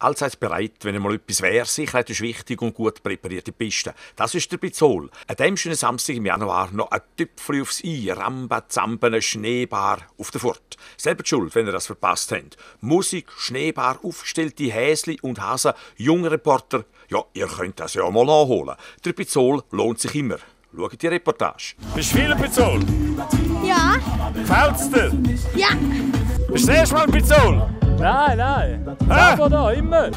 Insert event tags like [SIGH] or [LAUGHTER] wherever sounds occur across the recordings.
Allseits bereit, wenn einmal etwas wäre. Sicherheit ist wichtig und gut präparierte Piste. Das ist der Bizol. An dem schönen Samstag im Januar noch ein Tüpfel aufs Ei, Ramba, Zampen, Schneebar auf der Furt. Selber die schuld, wenn ihr das verpasst habt. Musik, Schneebar, aufgestellte Häsli und Hasen, junge Reporter. Ja, ihr könnt das ja mal nachholen. Der Bizol lohnt sich immer. Schaut die Reportage. Bist du viel im Pizol? Ja, Gefällt's dir? ja. Bist du das erste Mal im Pizol? Nein, nein. Hä? Aber da, immer.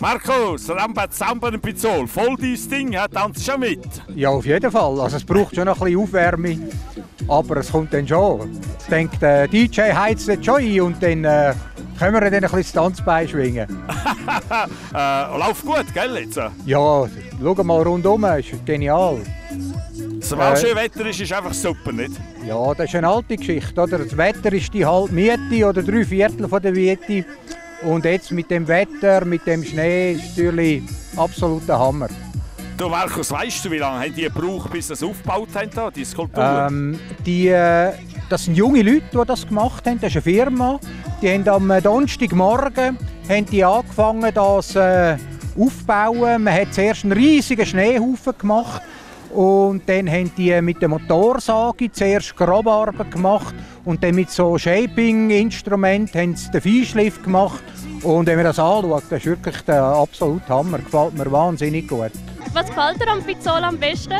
Markus, Ramba Zamba im Pizol. Voll dein Ding, ja? tanzt schon mit. Ja, auf jeden Fall. Also es braucht schon noch ein bisschen Aufwärme, aber es kommt dann schon. Ich denke, der DJ heizt jetzt schon ein und dann äh, können wir dann ein bisschen das Tanzbein schwingen. [LAUGHS] Äh, läuft gut, gell? Jetzt? Ja, schau mal rundum, ist genial. Sobald Äh. schön Wetter ist, ist einfach super, nicht? Ja, das ist eine alte Geschichte. Oder? Das Wetter ist die halbe Miete oder drei Viertel von der Miete. Und jetzt mit dem Wetter, mit dem Schnee, ist natürlich absoluter Hammer. Du Markus, weißt du, wie lange haben die gebraucht, bis sie das aufgebaut haben, da, die Skulptur? Ähm, die, äh, das sind junge Leute, die das gemacht haben. Das ist eine Firma. Die haben am Donnerstagmorgen haben die angefangen, das äh, aufzubauen. Man hat zuerst einen riesigen Schneehaufen gemacht. Und dann haben die mit der Motorsage zuerst Grabarbeit gemacht und dann mit so Shaping-Instrument haben sie den Feinschliff gemacht. Und wenn man das anschaut, das ist wirklich der absolute Hammer. Gefällt mir wahnsinnig gut. Was gefällt dir am Pizzol am besten?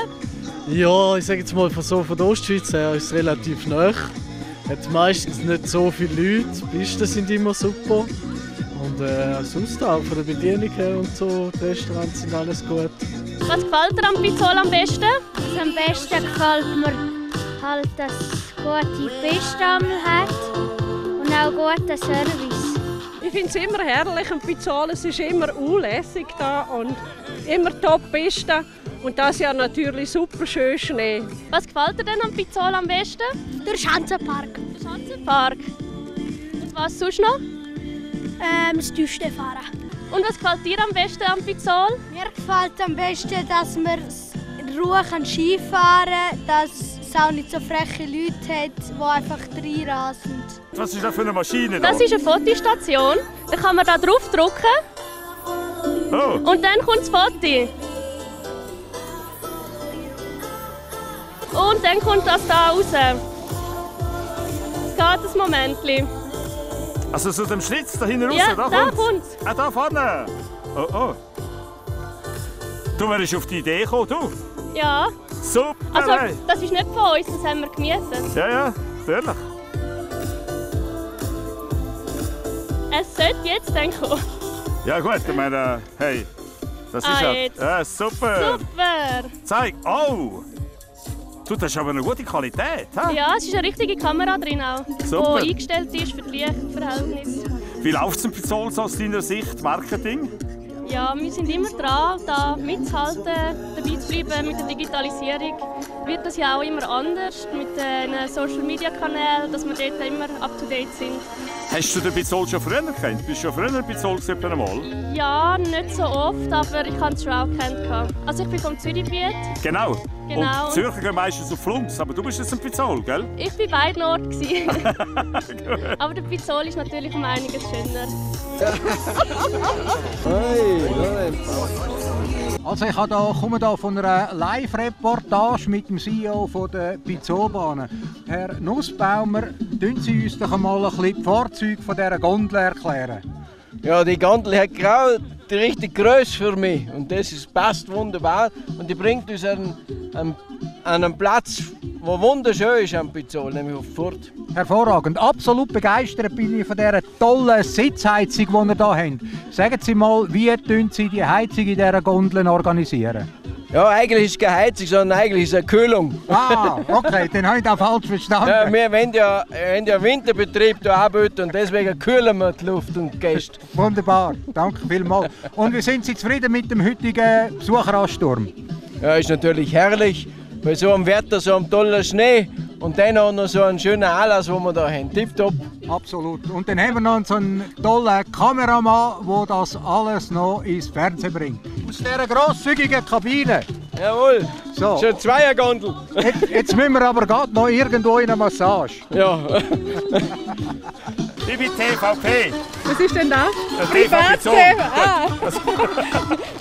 Ja, ich sage jetzt mal, von, so von der Ostschweiz her ist es relativ nah. Hat meistens nicht so viele Leute. Die Pisten sind immer super. Und äh, sonst auch von der Bedienung her und so, die Restaurants sind alles gut. Was gefällt dir am Pizzol am besten? Also am besten gefällt mir halt, dass es gute Piste hat und auch guten Service. Ich finde es immer herrlich am Pizzol. Es ist immer unlässig da und immer top Piste. Und das ja natürlich super schön Schnee. Was gefällt dir denn am Pizzol am besten? Der Schanzenpark. Der Schanzenpark. Und was sonst noch? Ähm, das Düfte fahren. Und was gefällt dir am besten am Pizzol? Mir gefällt am besten, dass wir in Ruhe Ski fahren können, dass es auch nicht so freche Leute hat, die einfach reinrasen. Was ist das für eine Maschine da? Das ist eine Fotostation. Da kann man da drauf drücken Oh, und dann kommt das Foto. Und dann kommt das da raus. Es geht ein Momentchen. Also so dem Schlitz da hinten raus, Ja, da, da kommt's. Ah, da vorne. Oh, oh. Du wärst auf die Idee gekommen, du. Ja. Super, Also, das ist nicht von uns, das haben wir gemietet. Ja, ja, natürlich. Es sollte jetzt dann kommen. Ja gut, ich meine, hey, das ist Ah, ja, jetzt. ja super. Super! Zeig, oh! Du, das ist aber eine gute Qualität, hä? Ja, es ist eine richtige Kamera drin auch, Super. die eingestellt ist für die Lichtverhältnisse. Wie läuft es im so aus deiner Sicht, Marketing? Ja, wir sind immer dran, da mitzuhalten, dabei zu bleiben mit der Digitalisierung. Wird das ja auch immer anders mit den Social Media Kanälen, dass wir dort immer up to date sind. Hast du den Pizol schon früher gekannt? Bist du schon früher Pizol gesehen einmal? Ja, nicht so oft, aber ich habe es schon auch gekannt. Also ich bin vom Zürichbiet. Genau. Genau. Und die Zürcher gehen meistens auf Flums, aber du bist jetzt ein Pizol, gell? Ich war beiden Orten. aber der Pizzol ist natürlich um einiges schöner. Also ich da, komme da von einer Live-Reportage mit dem CEO von der Pizzolbahnen. Herr Nussbaumer, tun Sie uns doch einmal ein die Fahrzeuge von dieser Gondel erklären. Ja, die Gondel hat genau die richtige Größe für mich und das ist, passt wunderbar und die bringt uns an, an, an einen Platz, der wunderschön ist am Pizzol, nämlich auf Furt. Hervorragend. Absolut begeistert bin ich von dieser tollen Sitzheizung, die ihr hier habt. Sagen Sie mal, wie tun Sie die Heizung in dieser Gondel organisieren? Ja, eigentlich ist es keine Heizung, sondern eigentlich ist es eine Kühlung. Ah, okay, dann habe ich das falsch verstanden. Ja, wir wollen ja, wollen ja Winterbetrieb hier anbieten und deswegen kühlen wir die Luft und die Gäste. Wunderbar, danke vielmals. Und wie sind Sie zufrieden mit dem heutigen Besucheransturm? Ja, ist natürlich herrlich. Bei so einem Wetter, so einem tollen Schnee und dann auch noch so einen schönen Anlass, den wir hier haben. Tipptopp. Absolut. Und dann haben wir noch so einen tollen Kameramann, der das alles noch ins Fernsehen bringt. Aus dieser grosszügigen Kabine. Jawohl. So. Schon zwei Gondel. Jetzt, jetzt müssen wir aber gerade noch irgendwo in eine Massage. Ja. [LAUGHS] Liebe TVP, Was ist denn TVP Zone. Ah. [LAUGHS]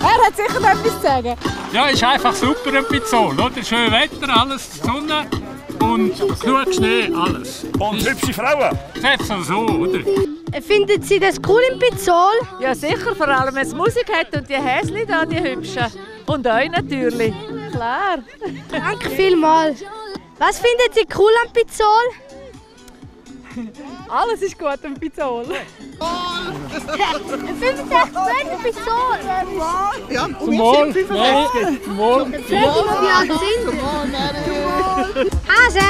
er hat sicher noch etwas zu sagen. Ja, ist einfach super ein Pizzol, oder? Schön Wetter, alles die Sonne und genug Schnee, alles. Und hübsche Frauen. Selbst so, oder? Finden Sie das cool im Pizzol? Ja, sicher, vor allem wenn es Musik hat und die Häsli da, die hübschen. Und euch natürlich. Klar. Danke vielmals. Was finden Sie cool am Pizzol? [LAUGHS] Alles ist gut am Pizzol. 65 Cent Pizzol. Ja, Zum Wohl. Nein, zum Wohl. Frag ich noch, wie alt sind Sie? Hase.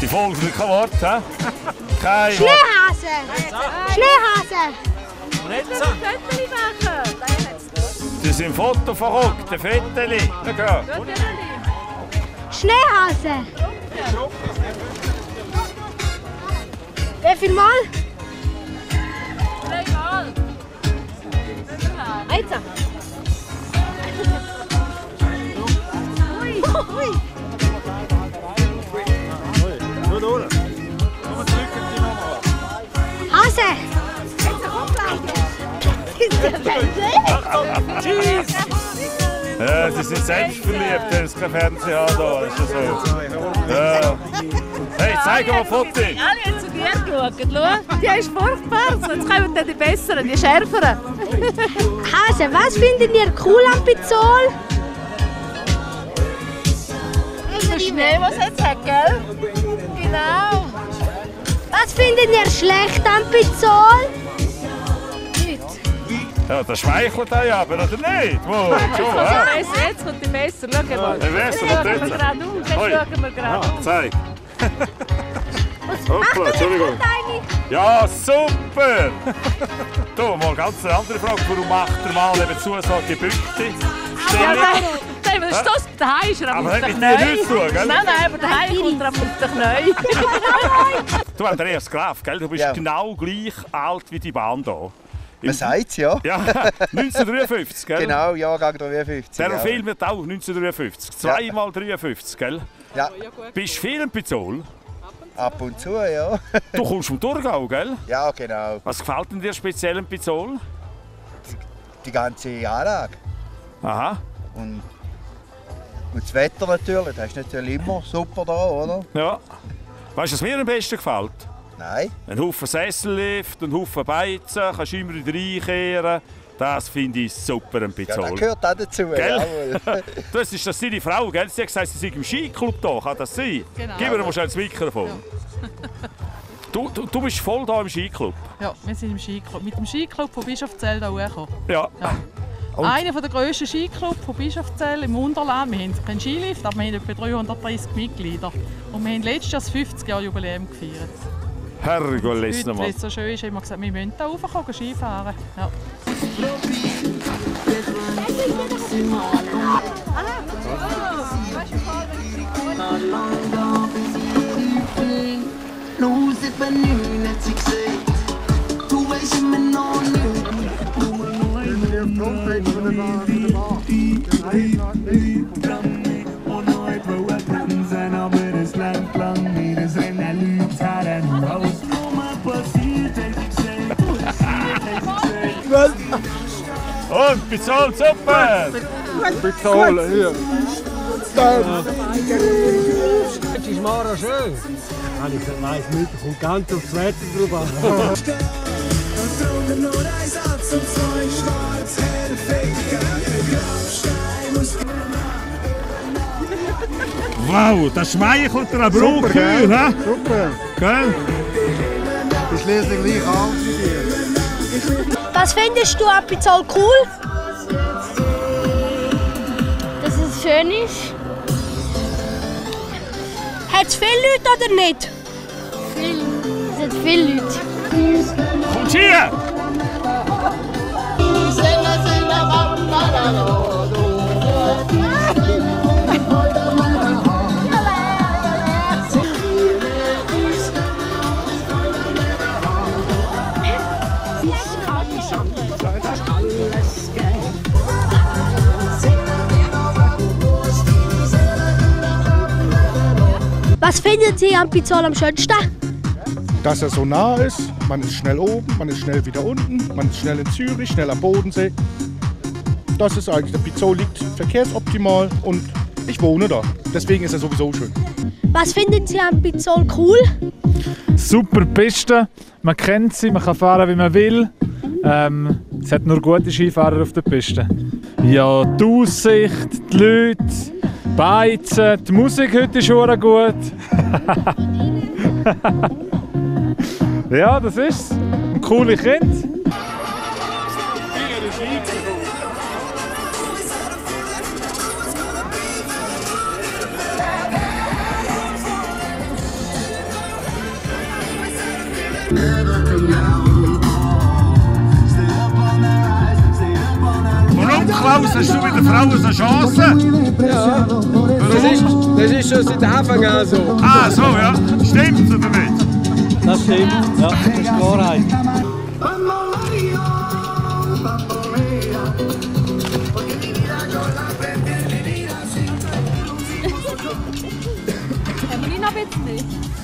Die Folge sind kein Wort, hä? Kein. Schneehase. Schneehase. Fotos machen. Das sind Foto verrückt, ein Fotteli. Ja, klar. Schneehase. Wie viel Mal? Dreimal. Jetzt. Ui. Ui. Hase. Tschüss. Ja, sie sind selbstverliebt, wenn es kein Fernsehen haben. Da. Ist das so? Ja. Hey, zeig mal ein Foto. Alle haben zu dir geschaut. Schau, die ist furchtbar. Jetzt kommen dann die besseren, die schärferen. Hase, was findet ihr cool am Pizzol? Der Schnee, was es jetzt hat, gell? Genau. Was findet ihr schlecht am Pizzol? Ja, das schmeichelt euch aber, oder nicht? Wo, schon, hä? Messer, jetzt kommt die Messer. Schau mal. Ein Messer Jetzt kommt schauen wir jetzt. gerade auf. Jetzt schauen wir gerade Ah, auf. zeig. Hoppla, Entschuldigung. Ja, super! [LAUGHS] du, mal ganz eine andere Frage. Warum macht der Mann eben zu so gebückte Ja, Stellung? nein, das Stoss daheim ist er Aber auf hat den mit dir gell? Nein, nein, aber daheim kommt er auf den Knien. Du, Andreas Graf, gell? du bist Ja. genau gleich alt wie die Bahn hier. Man sagt es, ja. Ja, [LAUGHS] 1953, gell? Genau, Jahrgang 53. Der ja. Film wird auch 1953. Zweimal 53, gell? Ja, Bist du viel im Pizzol? ab und zu, ja. Du kommst vom Thurgau, gell? Ja, genau. Was gefällt denn dir speziell im Pizzol? Die ganze Anlage. Aha. Und, und das Wetter natürlich, das ist natürlich immer super da, oder? Ja. Weißt du, was mir am besten gefällt? Nein. Ein Haufen Sessellift, ein Haufen Beizen, kannst immer wieder reinkehren. Das finde ich super Ja, Pizzol. das gehört auch dazu, Gell? jawohl. [LAUGHS] das ist das deine Frau, gell? Sie hat gesagt, sie sei im Skiclub da. Kann das sein? Genau. Gib mir mal schnell das Mikrofon. Du, du, du bist voll da im Skiclub. Ja, wir sind im Skiclub. Mit dem Skiclub von Bischofszell hier hochgekommen. Ja. Und- Einer der grössten Skiclubs von Bischofszell im Unterland. Wir haben keinen Skilift, aber wir haben etwa 330 Mitglieder. Und wir haben letztes Jahr das 50 Jahre Jubiläum gefeiert. Herrgott, Heute, lass noch weil es so schön ist, haben wir gesagt, wir müssen hier raufkommen, Skifahren. Ja. Lucifer nu Und Pizzol, super! Pizzol, hier. Es ist Mara schön. Habe ich gesagt, weiss nicht, kommt ganz aufs Wetter drauf an. Wow, das schmeichelt dir aber auch Super, kühl, gell? hä? Super. Gell? Ich lese gleich alt wie dir. Was findest du an Pizzol cool? Dass es schön ist. Hat es viele Leute oder nicht? Viel. Es hat viele Leute. Kommst hier! Was findet ihr an Pizzol am schönsten? Dass er so nah ist, man ist schnell oben, man ist schnell wieder unten, man ist schnell in Zürich, schnell am Bodensee. Das ist eigentlich, der Pizzol liegt verkehrsoptimal und ich wohne da. Deswegen ist er sowieso schön. Was findet ihr an Pizzol cool? Super Piste, man kennt sie, man kann fahren wie man will. Ähm, es hat nur gute Skifahrer auf der Piste. Ja, die Aussicht, die Leute, Beizen, die Musik heute ist schon gut. [LAUGHS] ja, das ist's. Ein cooles Kind. Warum, Klaus, hast du mit der Frau eine Chance? Ja, das ist, das ist schon seit Anfang an so. Ah, so, ja. Stimmt's oder nicht? Das stimmt, ja, das ist die Wahrheit.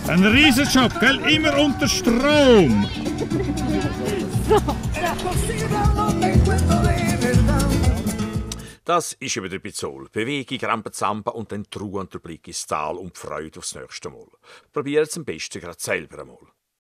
Ein Riesenjob, gell? Immer unter Strom. [LAUGHS] Das ist über der Pizzol. Bewegung, Rampenzamba und dann und der Blick ins Tal und die Freude aufs nächste Mal. Probiert es am besten gerade selber einmal.